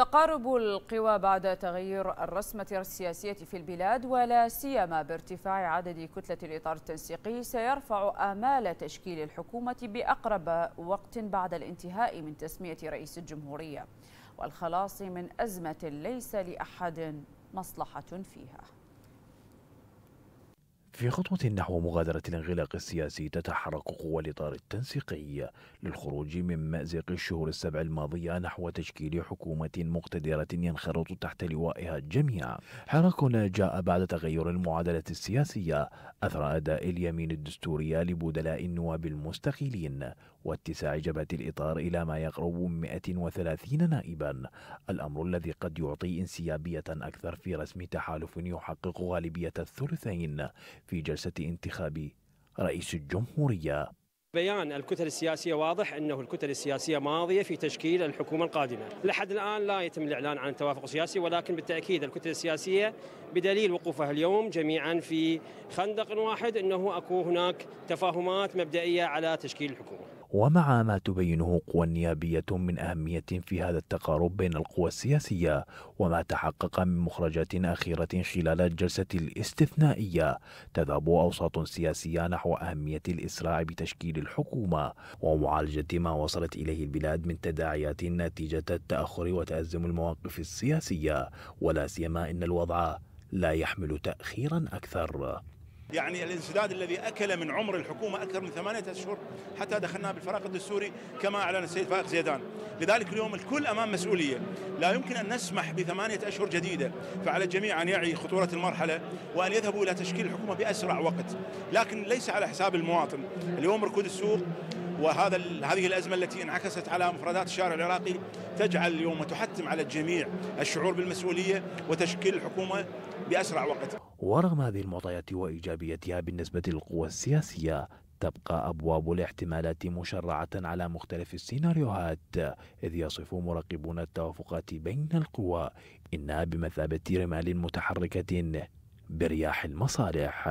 تقارب القوى بعد تغير الرسمة السياسية في البلاد ولا سيما بارتفاع عدد كتلة الإطار التنسيقي سيرفع آمال تشكيل الحكومة بأقرب وقت بعد الانتهاء من تسمية رئيس الجمهورية. والخلاص من أزمة ليس لأحد مصلحة فيها. في خطوة نحو مغادرة الانغلاق السياسي تتحرك قوى الإطار التنسيقي للخروج من مأزق الشهور السبع الماضية نحو تشكيل حكومة مقتدرة ينخرط تحت لوائها الجميع. حراك جاء بعد تغير المعادلة السياسية أثر أداء اليمين الدستورية لبدلاء النواب المستقيلين واتساع جبهة الإطار إلى ما يقرب من 130 نائبا. الأمر الذي قد يعطي انسيابية أكثر في رسم تحالف يحقق غالبية الثلثين في جلسة انتخاب رئيس الجمهورية. بيان الكتل السياسية واضح أنه الكتل السياسية ماضية في تشكيل الحكومة القادمة. لحد الآن لا يتم الإعلان عن التوافق السياسي ولكن بالتأكيد الكتل السياسية بدليل وقوفها اليوم جميعا في خندق واحد أنه أكو هناك تفاهمات مبدئية على تشكيل الحكومة. ومع ما تبينه قوى نيابية من أهمية في هذا التقارب بين القوى السياسية وما تحقق من مخرجات أخيرة خلال الجلسة الاستثنائية تذهب أوساط سياسية نحو أهمية الإسراع بتشكيل الحكومة ومعالجة ما وصلت إليه البلاد من تداعيات نتيجة التأخر وتأزم المواقف السياسية ولا سيما إن الوضع لا يحمل تأخيرا أكثر. يعني الانسداد الذي أكل من عمر الحكومة أكثر من ثمانية أشهر حتى دخلنا بالفراغ الدستوري كما أعلن السيد فائق زيدان، لذلك اليوم الكل أمام مسؤولية، لا يمكن أن نسمح بثمانية أشهر جديدة، فعلى الجميع أن يعي خطورة المرحلة وأن يذهبوا إلى تشكيل الحكومة بأسرع وقت، لكن ليس على حساب المواطن، اليوم ركود السوق وهذا هذه الأزمة التي انعكست على مفردات الشارع العراقي تجعل اليوم وتحتم على الجميع الشعور بالمسؤولية وتشكيل الحكومة بأسرع وقت. ورغم هذه المعطيات وإيجابيتها بالنسبة للقوى السياسية تبقى أبواب الاحتمالات مشرعة على مختلف السيناريوهات إذ يصف مراقبون التوافقات بين القوى إنها بمثابة رمال متحركة برياح المصالح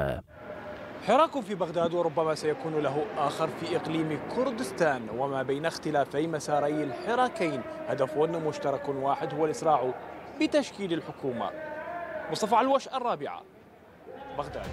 حراك في بغداد وربما سيكون له آخر في إقليم كردستان وما بين اختلافي مساري الحراكين. هدف مشترك واحد هو الإسراع بتشكيل الحكومة. مصطفى علوش الرابعة بغداد.